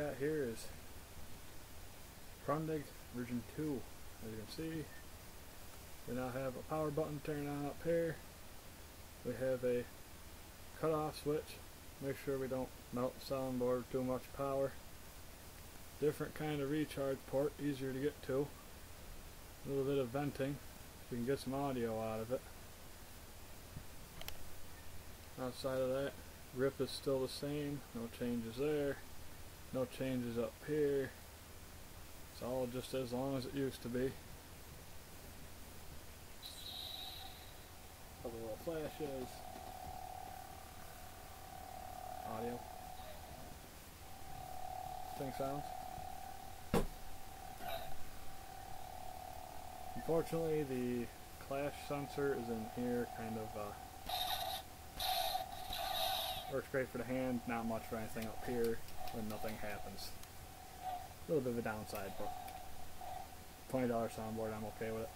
got here is Hrundig version 2. As you can see, we now have a power button turned on up here. We have a cutoff switch. Make sure we don't melt the soundboard too much power. Different kind of recharge port, easier to get to. A little bit of venting, so you can get some audio out of it. Outside of that, rip is still the same, no changes there, no changes up here. It's all just as long as it used to be. Couple little flashes. Audio. Thing sounds. Unfortunately, the clash sensor is in here, kind of, uh, works great for the hand, not much for anything up here when nothing happens. A little bit of a downside, but $20 soundboard, I'm okay with it.